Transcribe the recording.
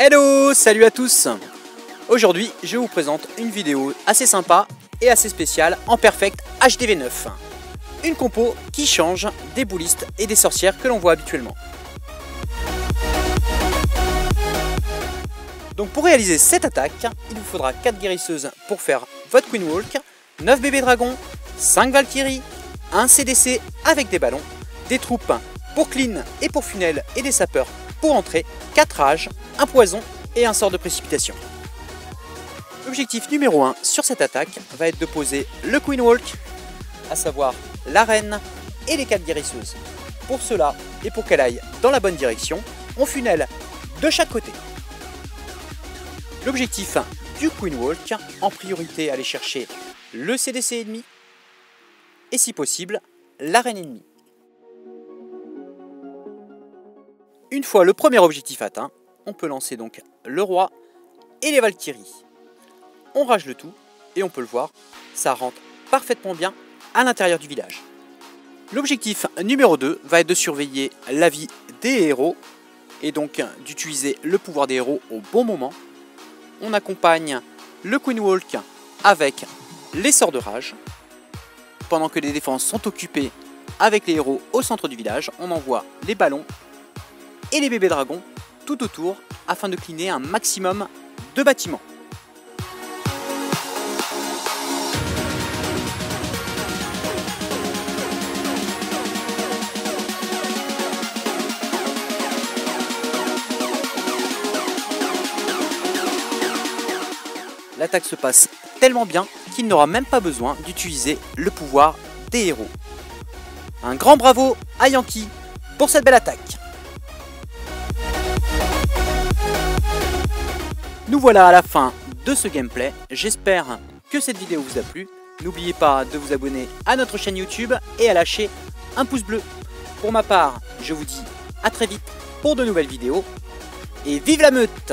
Hello, salut à tous Aujourd'hui, je vous présente une vidéo assez sympa et assez spéciale en Perfect HDV9. Une compo qui change des boulistes et des sorcières que l'on voit habituellement. Donc pour réaliser cette attaque, il vous faudra 4 guérisseuses pour faire votre Queen Walk, 9 bébés dragons, 5 Valkyries, un CDC avec des ballons, des troupes pour clean et pour funnel et des sapeurs pour entrer, 4 rages, un poison et un sort de précipitation. L'objectif numéro 1 sur cette attaque va être de poser le Queen Walk, à savoir la reine et les 4 guérisseuses. Pour cela, et pour qu'elle aille dans la bonne direction, on funnel de chaque côté. L'objectif du Queen Walk, en priorité aller chercher le CDC ennemi et si possible la reine ennemie. Une fois le premier objectif atteint, on peut lancer donc le roi et les Valkyries. On rage le tout et on peut le voir, ça rentre parfaitement bien à l'intérieur du village. L'objectif numéro 2 va être de surveiller la vie des héros et donc d'utiliser le pouvoir des héros au bon moment. On accompagne le Queen Walk avec les sorts de rage. Pendant que les défenses sont occupées avec les héros au centre du village, on envoie les ballons et les bébés dragons tout autour afin de cleaner un maximum de bâtiments. L'attaque se passe tellement bien qu'il n'aura même pas besoin d'utiliser le pouvoir des héros. Un grand bravo à Yankee pour cette belle attaque Nous voilà à la fin de ce gameplay, j'espère que cette vidéo vous a plu. N'oubliez pas de vous abonner à notre chaîne YouTube et à lâcher un pouce bleu. Pour ma part, je vous dis à très vite pour de nouvelles vidéos et vive la meute